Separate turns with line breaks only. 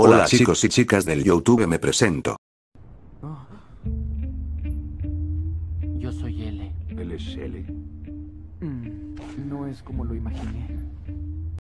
Hola chicos y chicas del YouTube me presento.
Yo soy L.
Él es L.
Mm, no es como lo imaginé.